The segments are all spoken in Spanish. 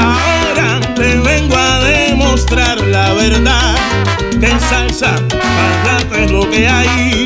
Ahora te vengo a demostrar la verdad. Que en salsa, es lo que hay.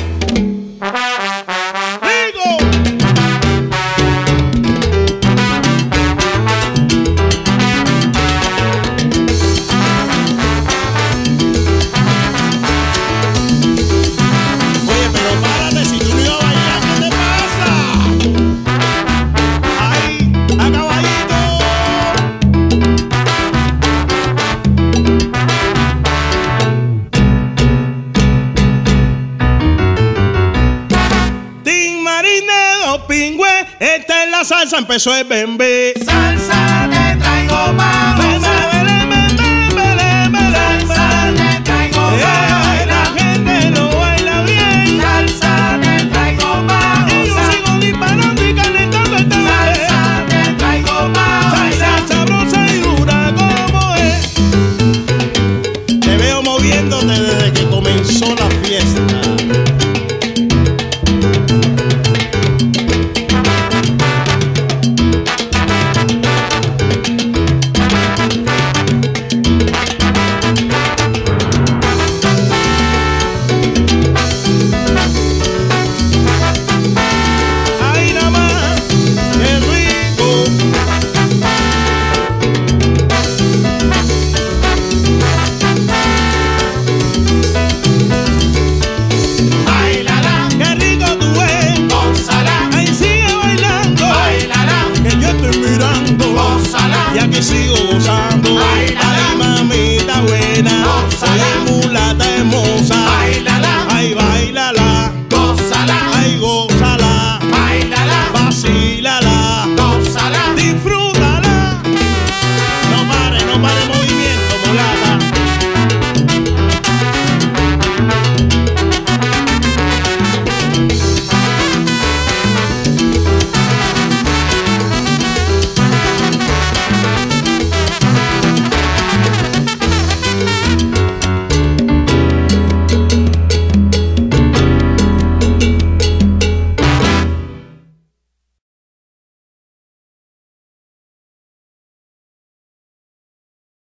Esta es la salsa, empezó el bembe. Salsa te traigo más.